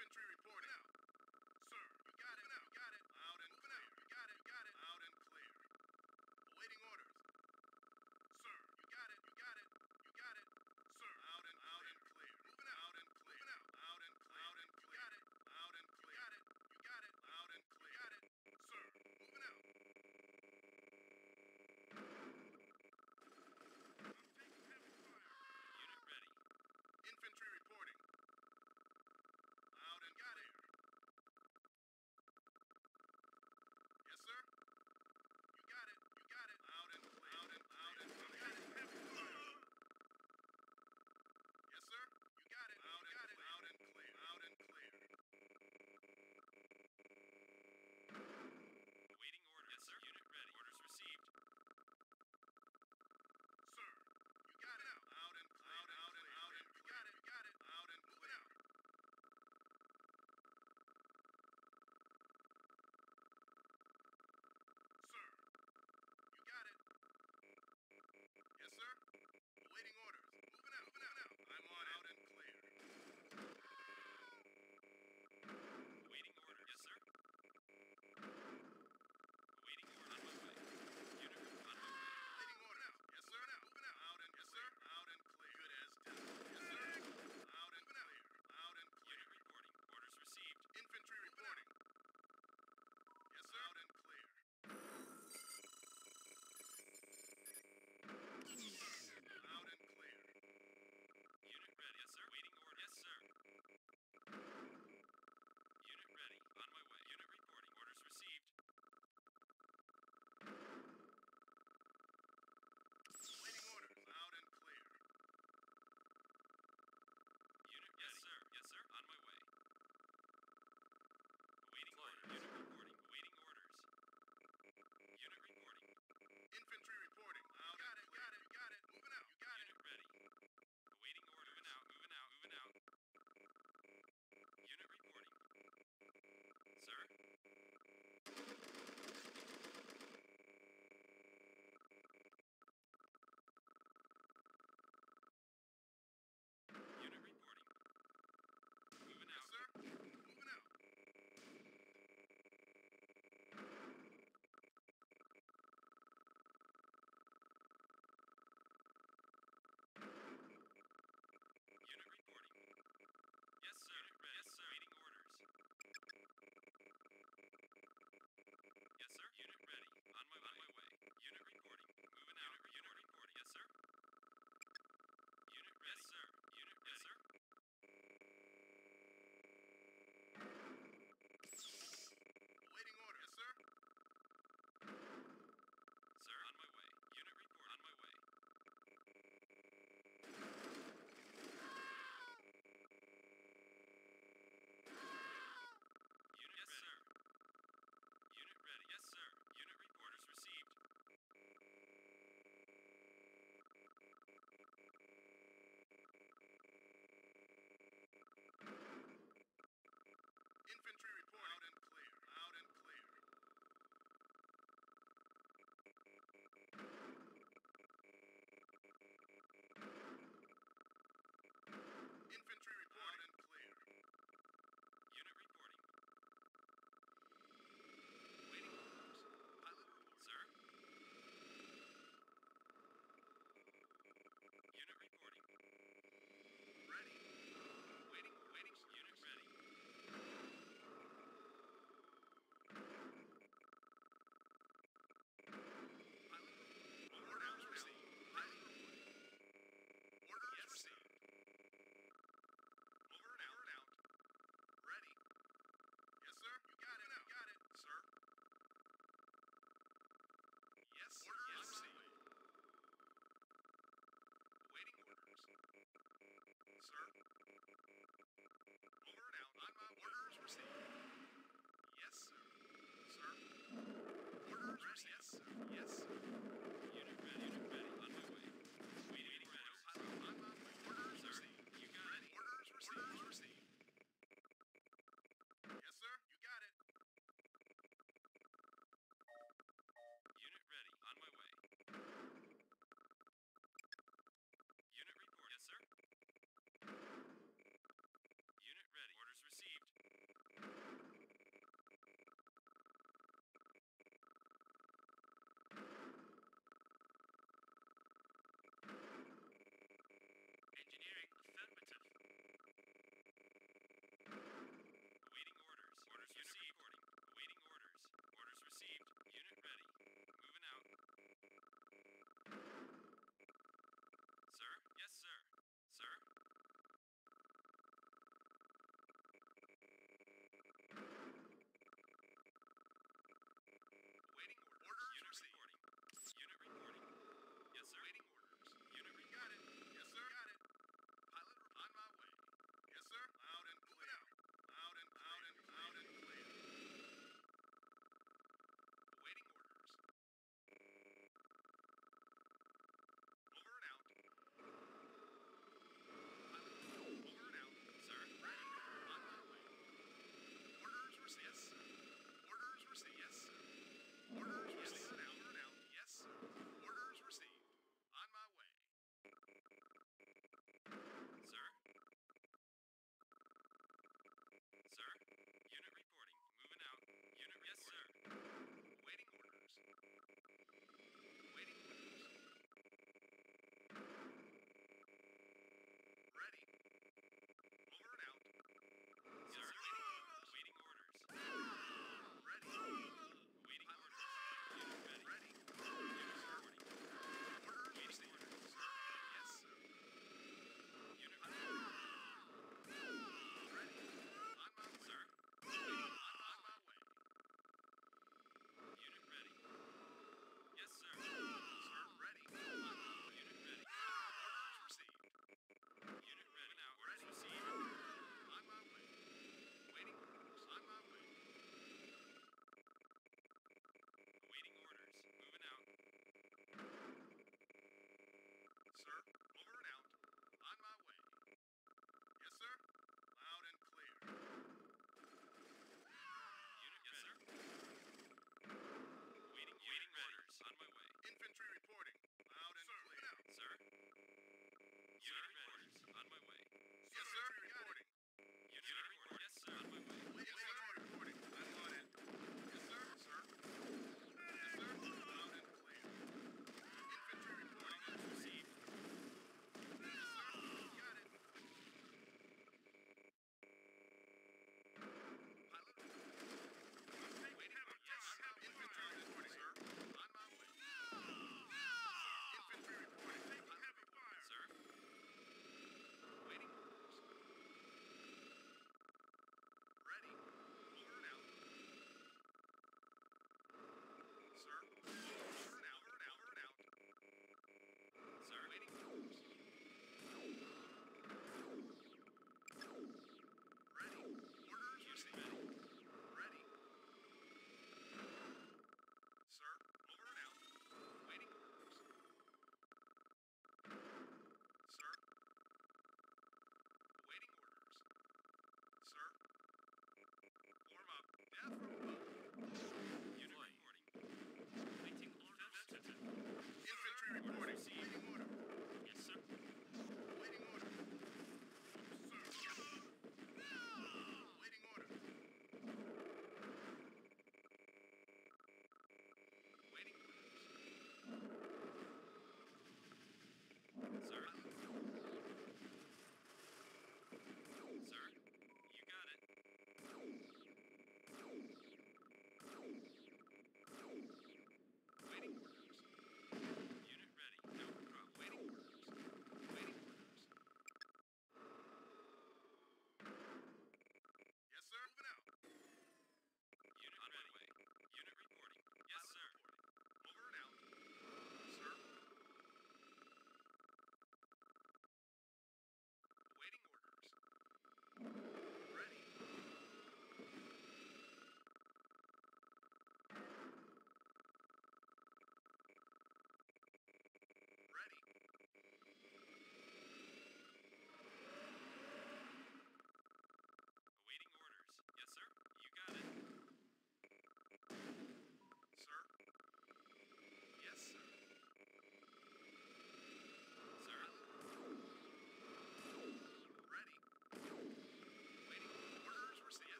infantry infantry